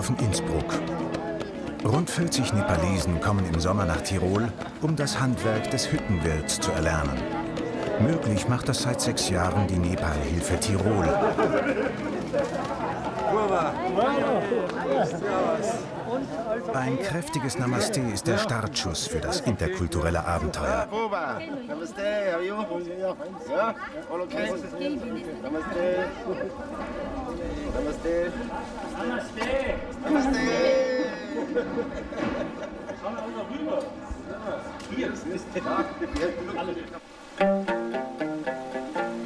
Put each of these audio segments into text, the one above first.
Flughafen Innsbruck. Rund 40 Nepalesen kommen im Sommer nach Tirol, um das Handwerk des Hüttenwirts zu erlernen. Möglich macht das seit sechs Jahren die Nepalhilfe Tirol. Ein kräftiges Namaste ist der Startschuss für das interkulturelle Abenteuer. Namaste, Namaste. Namaste.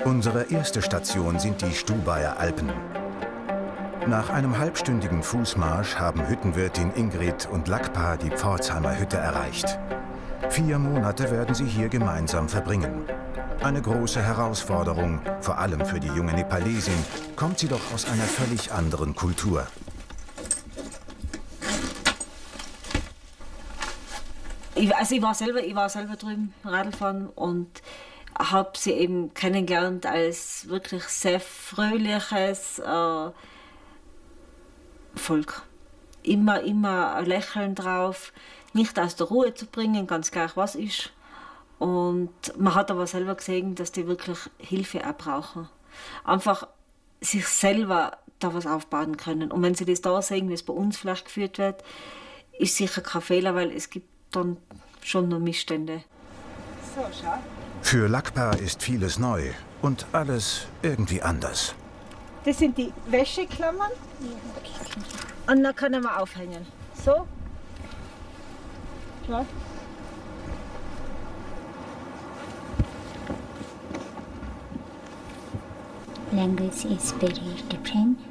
Unsere erste Station sind die Stubaier Alpen. Nach einem halbstündigen Fußmarsch haben Hüttenwirtin Ingrid und Lakpa die Pforzheimer Hütte erreicht. Vier Monate werden sie hier gemeinsam verbringen. Eine große Herausforderung, vor allem für die junge Nepalesin, kommt sie doch aus einer völlig anderen Kultur. Ich, also ich war selber, ich war selber drüben Radlfahren und habe sie eben kennengelernt als wirklich sehr fröhliches äh, Volk. Immer, immer ein Lächeln drauf, nicht aus der Ruhe zu bringen, ganz gleich was ist. Und man hat aber selber gesehen, dass die wirklich Hilfe auch brauchen. Einfach sich selber da was aufbauen können. Und wenn sie das da sehen, wie es bei uns vielleicht geführt wird, ist sicher kein Fehler, weil es gibt dann schon noch Missstände. So, schau. Für Lakpa ist vieles neu und alles irgendwie anders. Das sind die Wäscheklammern. Und dann können wir aufhängen. So. Schau.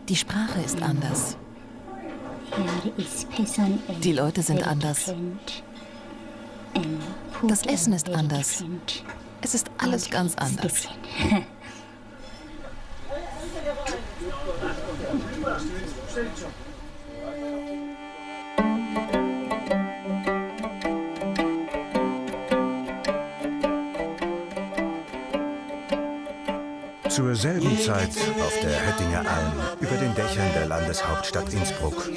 Die Sprache ist anders. Die Leute sind anders. Das Essen ist anders. Es ist alles ganz anders. Zur selben Zeit auf der Höttinger Alm über den Dächern der Landeshauptstadt Innsbruck.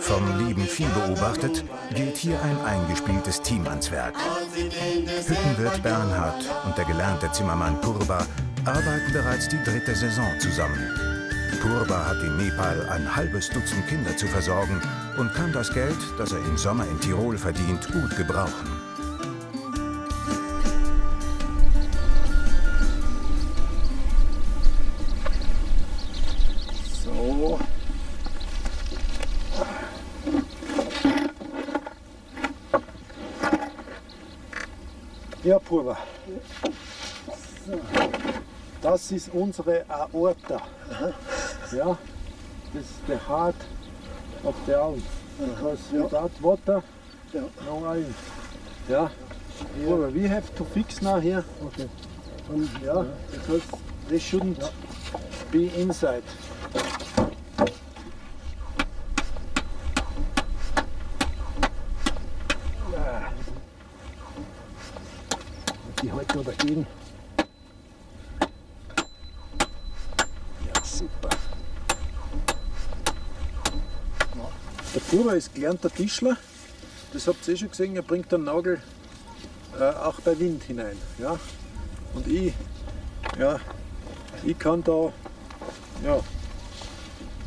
Vom lieben Vieh beobachtet, geht hier ein eingespieltes Team ans Werk. Hüttenwirt Bernhard und der gelernte Zimmermann Purba arbeiten bereits die dritte Saison zusammen. Purba hat in Nepal ein halbes Dutzend Kinder zu versorgen und kann das Geld, das er im Sommer in Tirol verdient, gut gebrauchen. Ja, Purba. Das ist unsere Aorta. Ja, das ist der Heart of the arm. Because without water, no iron. Ja, Purba, we have to fix now here. Okay. And, yeah, because they shouldn't be inside. Heute noch dagegen. Ja, super. Der Bruder ist gelernter Tischler. Das habt ihr eh schon gesehen, er bringt den Nagel äh, auch bei Wind hinein. Ja? Und ich, ja, ich kann da, ja,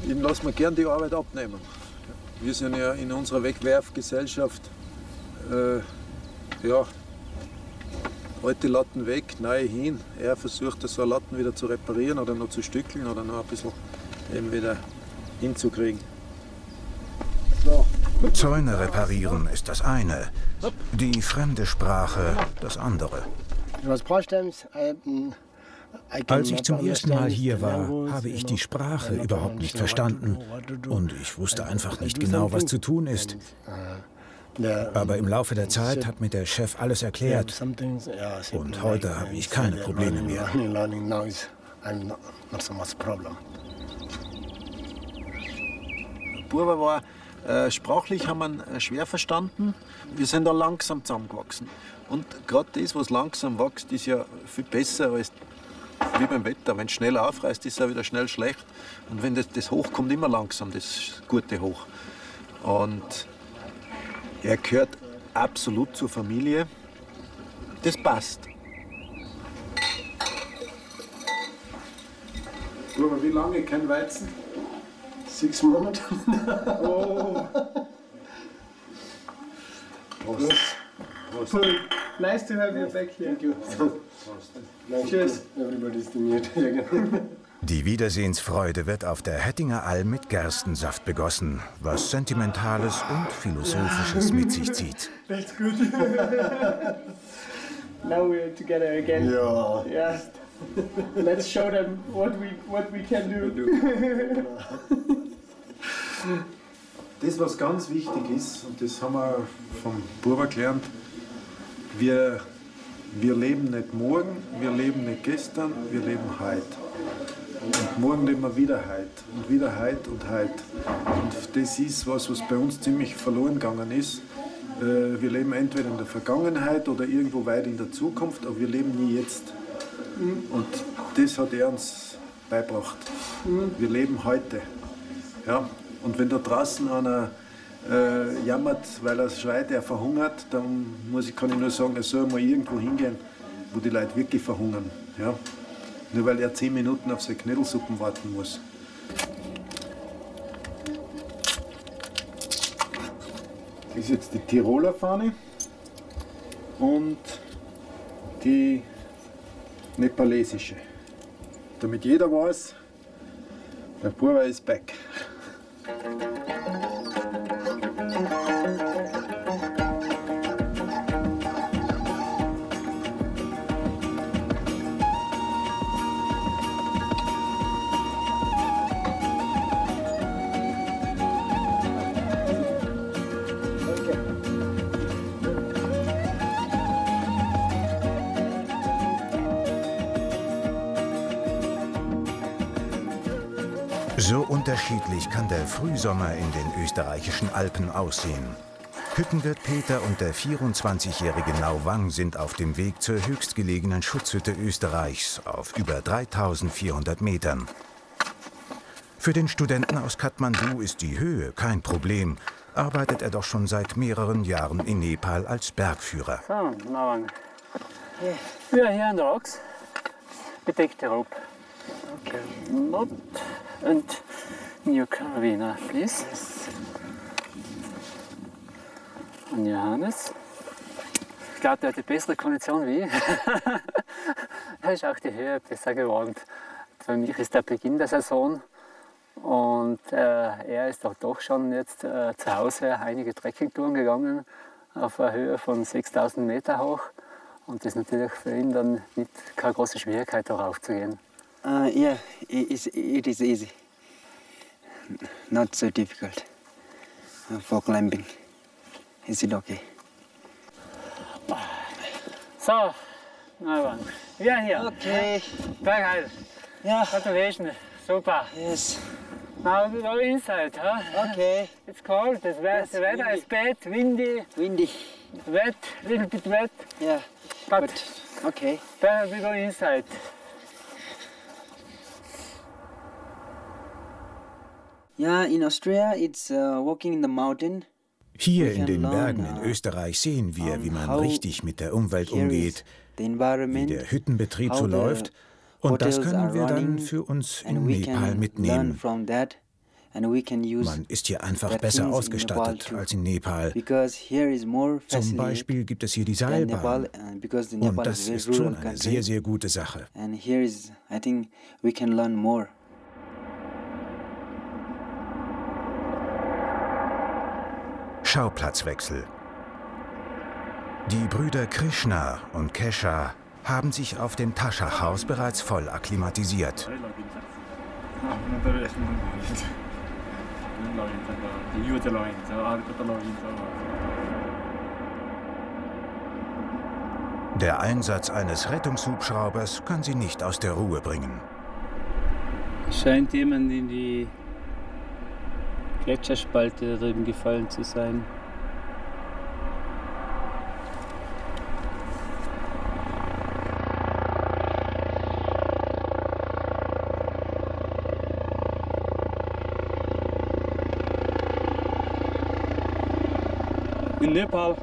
ich lasse mir gern die Arbeit abnehmen. Wir sind ja in unserer Wegwerfgesellschaft äh, ja, alte Latten weg, neue hin. Er versucht, so Latten wieder zu reparieren oder noch zu stückeln oder noch ein bisschen eben wieder hinzukriegen. So. Zäune reparieren ist das eine, die fremde Sprache das andere. Als ich zum ersten Mal hier war, habe ich die Sprache überhaupt nicht verstanden und ich wusste einfach nicht genau, was zu tun ist. Aber im Laufe der Zeit hat mir der Chef alles erklärt. Und heute habe ich keine Probleme mehr. Burba war äh, sprachlich haben wir äh, schwer verstanden. Wir sind da langsam zusammengewachsen. Und gerade das, was langsam wächst, ist ja viel besser als wie beim Wetter. Wenn es schnell aufreißt, ist es auch wieder schnell schlecht. Und wenn das, das Hoch kommt immer langsam, das gute Hoch. Und er gehört absolut zur Familie. Das passt. Aber wie lange kein Weizen? Sechs Monate. Oh. Prost. Prost. Nice to have you back here. Thank you. Cheers. Everybody's doing it. Die Wiedersehensfreude wird auf der Hettinger Alm mit Gerstensaft begossen, was Sentimentales und Philosophisches mit sich zieht. That's good. now we're together again. Ja. Yeah. Let's show them what we what we can do. Das, was ganz wichtig ist, und das haben wir vom Buber gelernt, wir, wir leben nicht morgen, wir leben nicht gestern, wir leben heute. Und morgen leben wir wieder heute und wieder heute und heute. Und das ist was, was bei uns ziemlich verloren gegangen ist. Äh, Wir leben entweder in der Vergangenheit oder irgendwo weit in der Zukunft, aber wir leben nie jetzt. Und das hat er uns beigebracht. Wir leben heute. Ja? Und wenn da draußen einer äh, jammert, weil er schreit, er verhungert, dann muss ich, kann ich nur sagen, er soll mal irgendwo hingehen, wo die Leute wirklich verhungern. Ja? Nur weil er zehn Minuten auf seine Knödelsuppen warten muss. Das ist jetzt die Tiroler Fahne und die nepalesische. Damit jeder weiß, der Burwa ist back. So unterschiedlich kann der Frühsommer in den österreichischen Alpen aussehen. Hüttenwirt Peter und der 24-jährige Lau Wang sind auf dem Weg zur höchstgelegenen Schutzhütte Österreichs auf über 3400 Metern. Für den Studenten aus Kathmandu ist die Höhe kein Problem, arbeitet er doch schon seit mehreren Jahren in Nepal als Bergführer. So, Nawang. We are here on the rocks. We. Okay. Not and new carabiner, please. Und Johannes. Ich glaube, der hat die bessere Kondition wie ich. da ist auch die Höhe besser geworden. Für mich ist der Beginn der Saison und äh, er ist auch doch schon jetzt äh, zu Hause einige Trekkingtouren gegangen auf einer Höhe von 6000 Meter hoch. Und das ist natürlich für ihn dann nicht keine große Schwierigkeit, darauf zu gehen. Uh, yeah, it is, it is easy. Not so difficult uh, for climbing. Is it okay? So, Neumann, wir are here. Okay. Bergheil, Yeah. Congratulations, super. Yes. Now we go inside, huh? Okay. It's cold, the, we- Yes, the weather windy. is bad, windy, Windy. wet, little bit wet, Yeah. but, But okay. better we go inside. Yeah, in Austria, it's uh, walking in the mountain. Hier in den Bergen in uh, Österreich sehen wir, wie man richtig mit der Umwelt umgeht, wie der Hüttenbetrieb so läuft. Und das können wir dann für uns in Nepal mitnehmen. Man ist hier einfach besser ausgestattet als in Nepal. Zum Beispiel gibt es hier die Seilbahn. uh, Und das ist schon eine sehr, sehr gute Sache. And here is, I think, we can learn more. Schauplatzwechsel. Die Brüder Krishna und Kesha haben sich auf dem Taschachhaus bereits voll akklimatisiert. Der Einsatz eines Rettungshubschraubers kann sie nicht aus der Ruhe bringen. Scheint jemand in die Gletscherspalte da drüben gefallen zu sein. In Nepal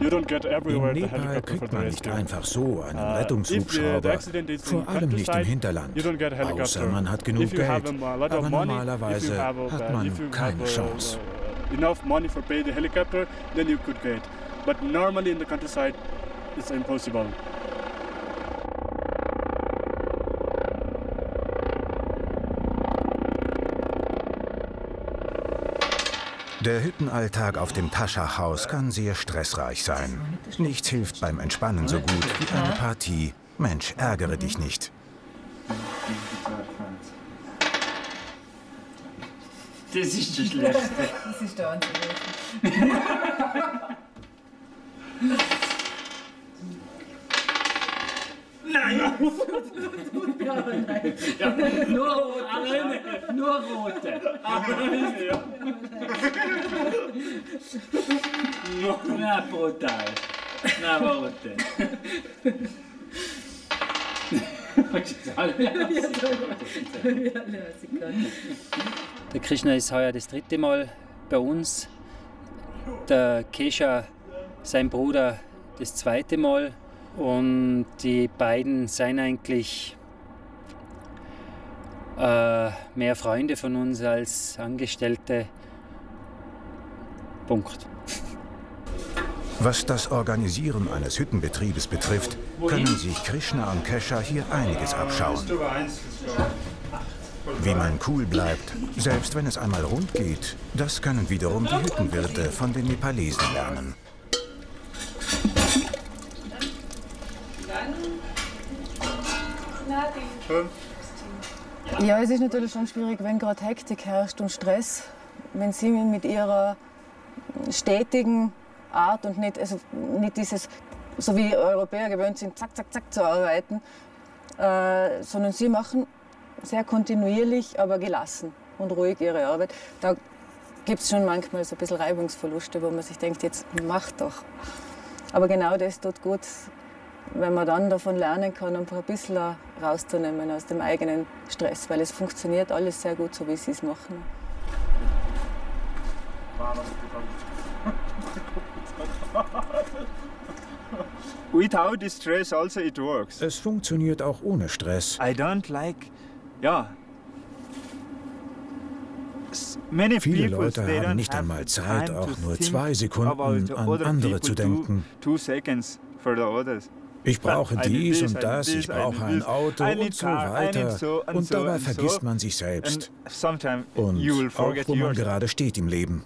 in Nepal kriegt man nicht einfach so einen Uh, Rettungshubschrauber, vor allem nicht im Hinterland, you don't get a helicopter. außer man hat genug Geld. Aber normalerweise uh, hat man you keine uh, Chance. uh, enough money for pay the helicopter, then you could get. But normally in the countryside, it's impossible. Der Hüttenalltag auf dem Taschachhaus kann sehr stressreich sein. Nichts hilft beim Entspannen so gut wie eine Partie. Mensch, ärgere dich nicht. Das ist das Schlechte. Das ist der einzige. Ja, nur alleine, nur rote. Alleine, ja. Na, brutal. Na, rote. Der Krishna ist heuer das dritte Mal bei uns. Der Kesha, sein Bruder, das zweite Mal. Und die beiden sind eigentlich äh, mehr Freunde von uns als Angestellte. Punkt. Was das Organisieren eines Hüttenbetriebes betrifft, können sich Krishna und Kesha hier einiges abschauen. Wie man cool bleibt, selbst wenn es einmal rund geht, das können wiederum die Hüttenwirte von den Nepalesen lernen. Ja, es ist natürlich schon schwierig, wenn gerade Hektik herrscht und Stress. Wenn sie mit ihrer stetigen Art und nicht, also nicht dieses, so wie Europäer gewöhnt sind, zack, zack, zack zu arbeiten, äh, sondern sie machen sehr kontinuierlich, aber gelassen und ruhig ihre Arbeit. Da gibt es schon manchmal so ein bisschen Reibungsverluste, wo man sich denkt, jetzt mach doch. Aber genau das tut gut, wenn man dann davon lernen kann, ein bisschen rauszunehmen aus dem eigenen Stress, weil es funktioniert alles sehr gut, so wie sie es machen. Without stress also it works. Es funktioniert auch ohne Stress. I don't like, ja. Many Viele people, Leute haben don't nicht einmal Zeit, auch nur zwei Sekunden an andere zu two- denken. Two seconds for the others. Ich brauche dies und das, ich brauche ein Auto und so weiter. Und dabei vergisst man sich selbst. Und auch wo man gerade steht im Leben.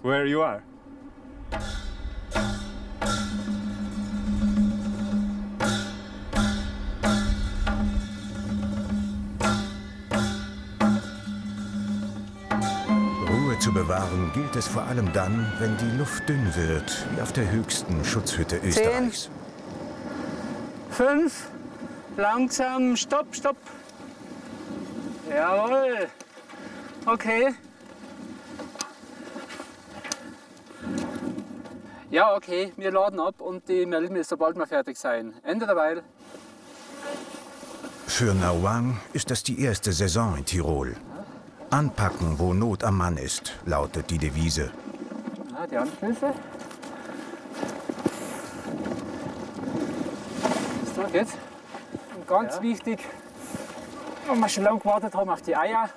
Ruhe zu bewahren gilt es vor allem dann, wenn die Luft dünn wird, wie auf der höchsten Schutzhütte Österreichs. Fünf, langsam, stopp, stopp. Jawohl. Okay. Ja, okay, wir laden ab und die melden mir, sobald wir fertig sein. Ende derweil. Für Nawang ist das die erste Saison in Tirol. Anpacken, wo Not am Mann ist, lautet die Devise. Ja, die Anschlüsse. Geht's. Und ganz wichtig, wenn wir schon lange gewartet haben auf die Eier.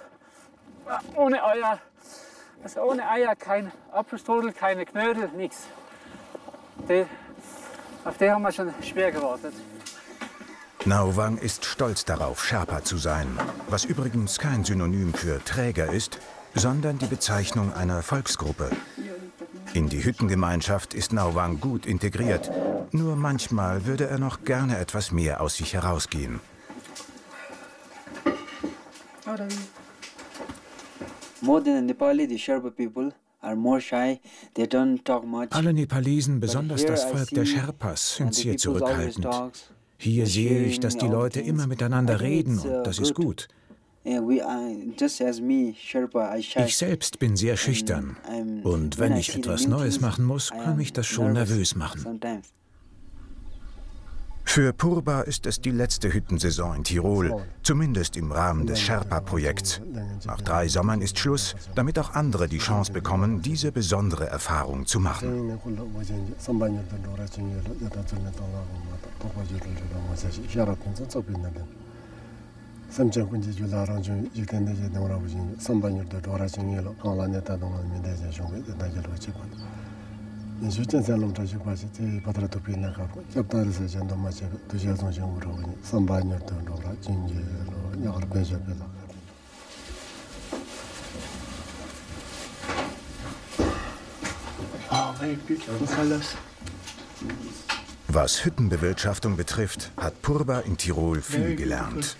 Ohne Eier, also ohne Eier kein Apfelstrudel, keine Knödel, nichts. Auf die haben wir schon schwer gewartet. Nauwang ist stolz darauf, Sherpa zu sein, was übrigens kein Synonym für Träger ist, sondern die Bezeichnung einer Volksgruppe. In die Hüttengemeinschaft ist Nauwang gut integriert, nur manchmal würde er noch gerne etwas mehr aus sich herausgehen. Alle Nepalesen, besonders das Volk der Sherpas, sind sehr zurückhaltend. Hier sehe ich, dass die Leute immer miteinander reden it's, uh, und das ist gut. Ich selbst bin sehr schüchtern. Und wenn ich etwas Neues machen muss, kann mich das schon nervös machen. Für Purba ist es die letzte Hüttensaison in Tirol, zumindest im Rahmen des Sherpa-Projekts. Nach drei Sommern ist Schluss, damit auch andere die Chance bekommen, diese besondere Erfahrung zu machen. Samchan kunji ju la rang chung yi kende je dang ra wujin samba nyur da dora chung yi lo kong la ne ta dong mi de je shung ge da je lo chi kwa yin shu chen san lom cha chi kwa chi ti patra tu pi na ka po jab ta ri sa chen do ma che tu xia zong chung wu ra wujin samba nyur da dora chung je lo nya gar pe je pe la Was Hüttenbewirtschaftung betrifft, hat Purba in Tirol viel gelernt.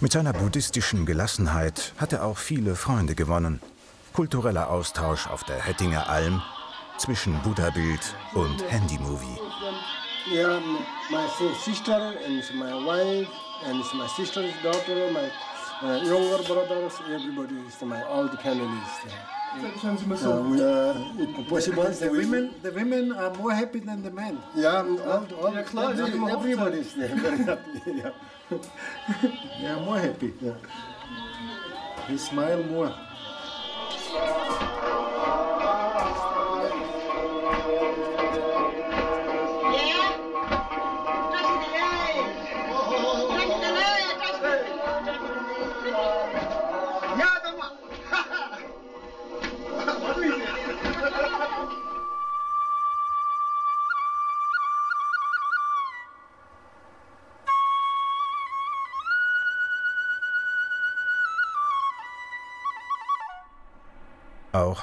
Mit seiner buddhistischen Gelassenheit hat er auch viele Freunde gewonnen. Kultureller Austausch auf der Höttinger Alm zwischen Buddha-Bild und Handy-Movie. Yeah, my sister and my wife and my sister's daughter, my uh, younger brothers, everybody is my all the family is there. Uh, we, uh, it possible the women, the women are more happy than the men. Yeah, all, all, yeah, klar, everybody is there, very happy. yeah. yeah, more happy. Yeah. He smile more.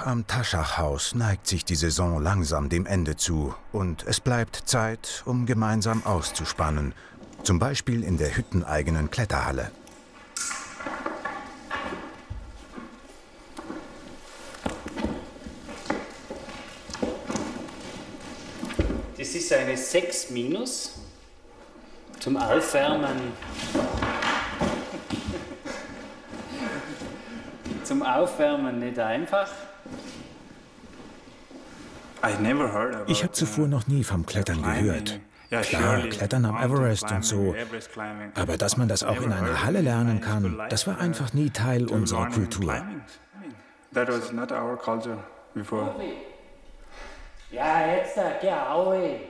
Am Taschachhaus neigt sich die Saison langsam dem Ende zu und es bleibt Zeit, um gemeinsam auszuspannen, zum Beispiel in der hütteneigenen Kletterhalle. Das ist eine 6 minus zum Aufwärmen. zum Aufwärmen nicht einfach. Ich habe zuvor noch nie vom Klettern gehört. Klar, Klettern am Everest und so. Aber dass man das auch in einer Halle lernen kann, das war einfach nie Teil unserer Kultur. Ja, jetzt, geh, aue.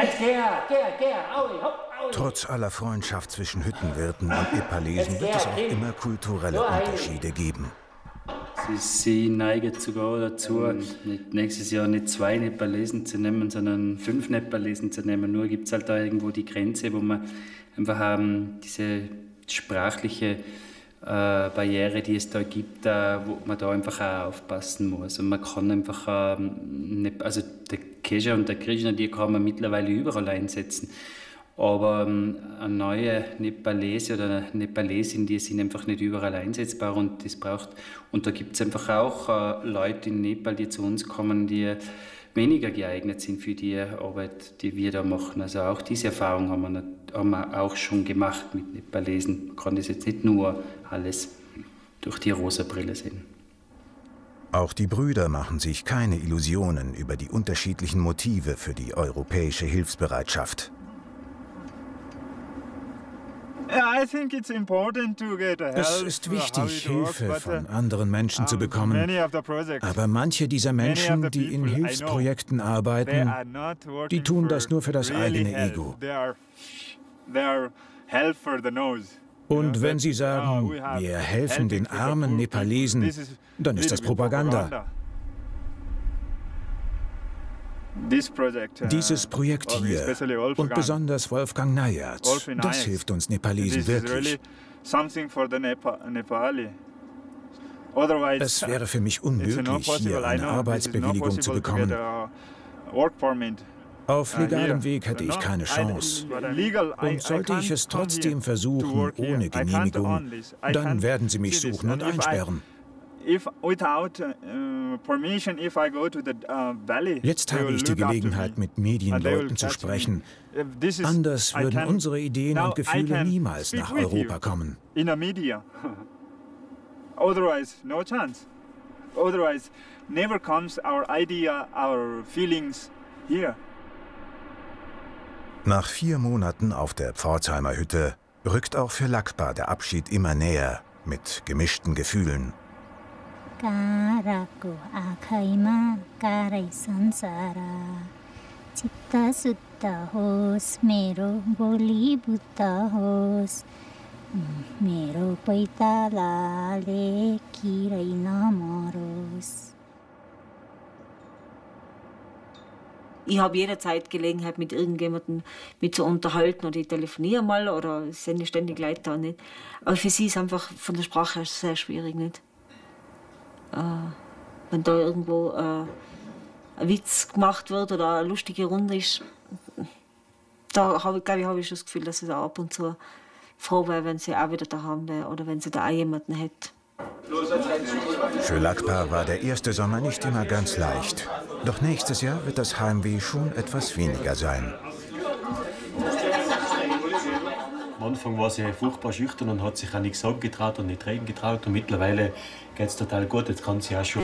Jetzt, geh, geh, geh, aue, hopp. Trotz aller Freundschaft zwischen Hüttenwirten und Nepalesen wird es auch immer kulturelle Unterschiede geben. Sie, neigen sogar dazu, nächstes Jahr nicht zwei Nepalesen zu nehmen, sondern fünf Nepalesen zu nehmen. Nur gibt es halt da irgendwo die Grenze, wo man einfach ähm, diese sprachliche äh, Barriere, die es da gibt, äh, wo man da einfach auch aufpassen muss. Und man kann einfach, ähm, nicht, also der Kesha und der Krishna, die kann man mittlerweile überall einsetzen. Aber ähm, eine neue Nepalese oder eine Nepalesin, die sind einfach nicht überall einsetzbar und das braucht. Und da gibt es einfach auch äh, Leute in Nepal, die zu uns kommen, die weniger geeignet sind für die Arbeit, die wir da machen. Also auch diese Erfahrung haben wir, haben wir auch schon gemacht mit Nepalesen. Man kann das jetzt nicht nur alles durch die rosa Brille sehen. Auch die Brüder machen sich keine Illusionen über die unterschiedlichen Motive für die europäische Hilfsbereitschaft. Es ist wichtig, Hilfe von anderen Menschen zu bekommen. Aber manche dieser Menschen, die in Hilfsprojekten arbeiten, die tun das nur für das eigene Ego. Und wenn sie sagen, wir helfen den armen Nepalesen, dann ist das Propaganda. Dieses Projekt hier und besonders Wolfgang Nayat, das hilft uns Nepalesen wirklich. Es wäre für mich unmöglich, hier eine Arbeitsbewilligung zu bekommen. Auf legalem Weg hätte ich keine Chance. Und sollte ich es trotzdem versuchen, ohne Genehmigung, dann werden sie mich suchen und einsperren. Jetzt habe ich die Gelegenheit, mit Medienleuten zu sprechen. Anders würden unsere Ideen und Gefühle niemals nach Europa kommen. Otherwise, no chance. Otherwise, never comes our idea, our feelings here. Nach vier Monaten auf der Pforzheimer Hütte rückt auch für Lakpa der Abschied immer näher, mit gemischten Gefühlen. मेरो पैतालाले किरै नमरोस् ich habe jederzeit Gelegenheit, mit irgendjemandem mit zu unterhalten oder ich telefoniere mal oder es sind ständig Leute da nicht. Aber für sie ist es einfach von der Sprache her sehr schwierig nicht. Äh, wenn da irgendwo äh, ein Witz gemacht wird oder eine lustige Runde ist, da habe ich, habe ich das Gefühl, dass sie da ab und zu froh wäre, wenn sie auch wieder daheim wäre oder wenn sie da auch jemanden hätte. Für Lakpa war der erste Sommer nicht immer ganz leicht. Doch nächstes Jahr wird das Heimweh schon etwas weniger sein. Am Anfang war sie furchtbar schüchtern und hat sich auch nichts sagen und nicht reden getraut. Und mittlerweile geht es total gut. Jetzt kann sie auch schon